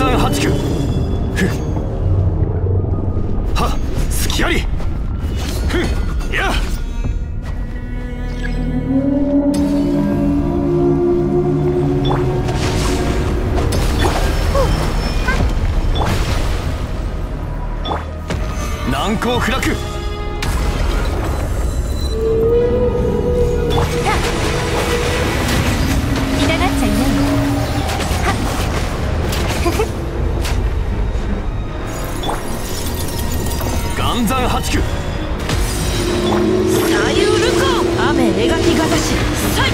山八九。ふん。は隙あり。ふん。や。っ難攻不落。岩山八九左右ルコ雨描きがたしさい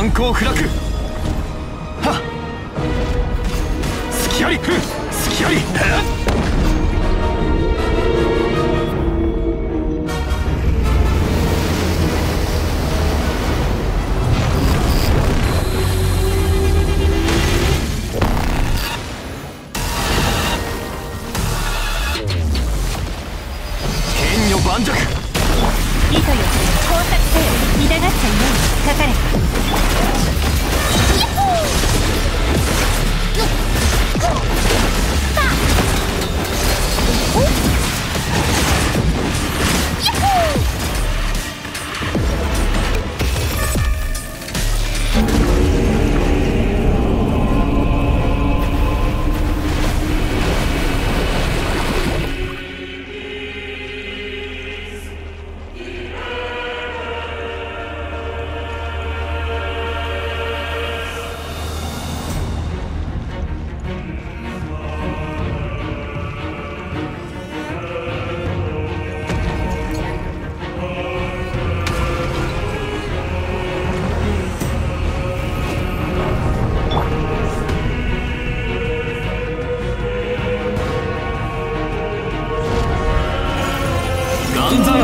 難攻不落はっ。隙あり。ふん。隙あり。はっ剣女盤石。う糸よ。工作せよ。痛がっちゃいないかかれ岩山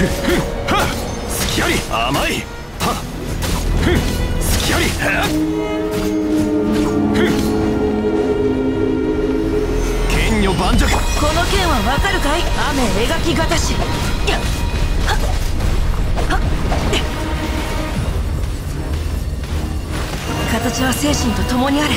ふっふんはっ隙あり甘い。はっ。ふん隙あり。はっ。ふん剣女盤石。この剣はわかるかい雨描きがたし。やっはっはっ。形は精神と共にあれ。